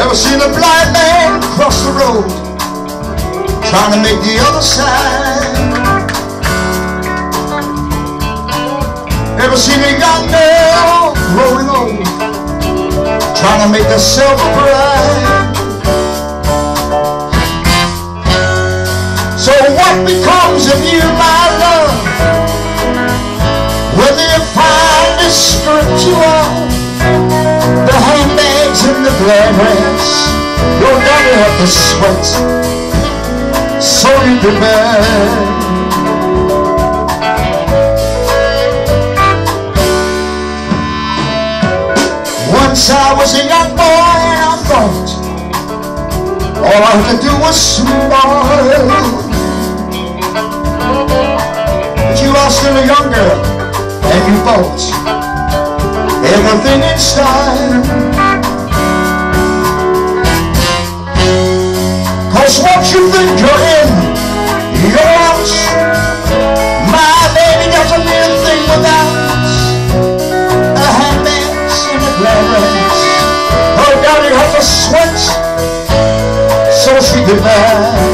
Ever seen a blind man cross the road trying to make the other side? Ever seen a young girl growing old trying to make herself bright? So what becomes of you, my love, when you find the script you are? the handbags and the glory to sweat, so you demand. Once I was a young boy and I thought all I had to do was smile. But you are still a young girl and you bought everything in style. Cause what you think you're in, you're out. My baby doesn't mean a thing without a handbags and a glass. Her daddy has a sweat, so she demands.